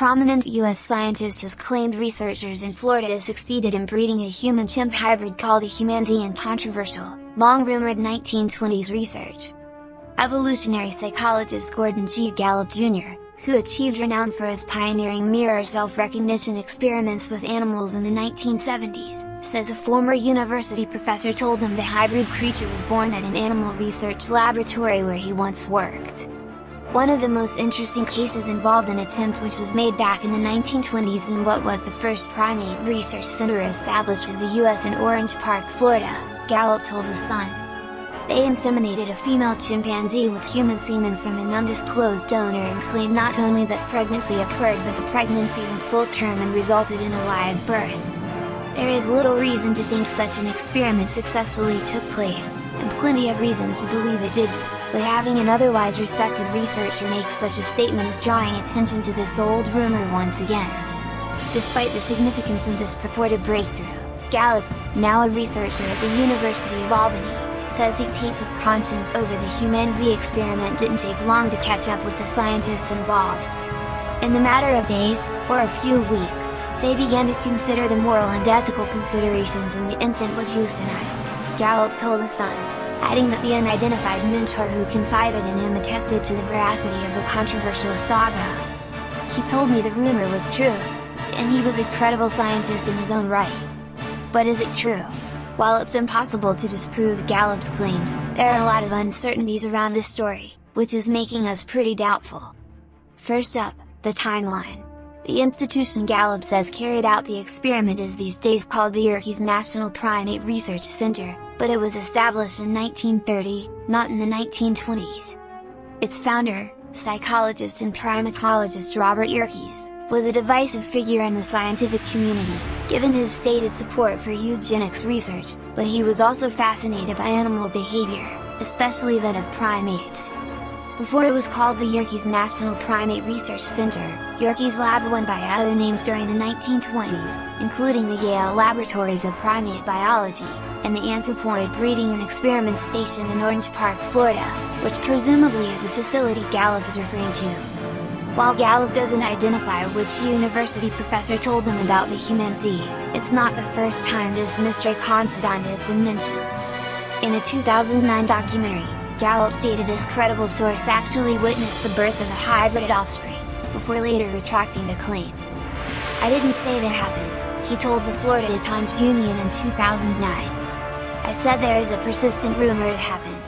prominent US scientist has claimed researchers in Florida succeeded in breeding a human-chimp hybrid called a humanzee in controversial, long-rumored 1920s research. Evolutionary psychologist Gordon G. Gallup Jr., who achieved renown for his pioneering mirror self-recognition experiments with animals in the 1970s, says a former university professor told him the hybrid creature was born at an animal research laboratory where he once worked. One of the most interesting cases involved an attempt which was made back in the 1920s in what was the first primate research center established in the US in Orange Park, Florida, Gallup told The Sun. They inseminated a female chimpanzee with human semen from an undisclosed donor and claimed not only that pregnancy occurred but the pregnancy went full term and resulted in a live birth. There is little reason to think such an experiment successfully took place, and plenty of reasons to believe it did but having an otherwise respected researcher make such a statement is drawing attention to this old rumor once again. Despite the significance of this purported breakthrough, Gallup, now a researcher at the University of Albany, says he takes of conscience over the humanzee experiment didn't take long to catch up with the scientists involved. In the matter of days, or a few weeks, they began to consider the moral and ethical considerations and the infant was euthanized, Gallup told The Sun adding that the unidentified mentor who confided in him attested to the veracity of the controversial saga. He told me the rumor was true, and he was a credible scientist in his own right. But is it true? While it's impossible to disprove Gallup's claims, there are a lot of uncertainties around this story, which is making us pretty doubtful. First up, the timeline. The institution Gallup says carried out the experiment is these days called the Yerkes National Primate Research Center, but it was established in 1930, not in the 1920s. Its founder, psychologist and primatologist Robert Yerkes, was a divisive figure in the scientific community, given his stated support for eugenics research, but he was also fascinated by animal behavior, especially that of primates. Before it was called the Yerkes National Primate Research Center, Yerkes Lab went by other names during the 1920s, including the Yale Laboratories of Primate Biology, and the Anthropoid Breeding and Experiment Station in Orange Park, Florida, which presumably is a facility Gallup is referring to. While Gallup doesn't identify which university professor told them about the humanzee, it's not the first time this mystery confidant has been mentioned. In a 2009 documentary, Gallup stated this credible source actually witnessed the birth of the hybrid offspring, before later retracting the claim. I didn't say that happened, he told the Florida Times Union in 2009. I said there is a persistent rumor it happened.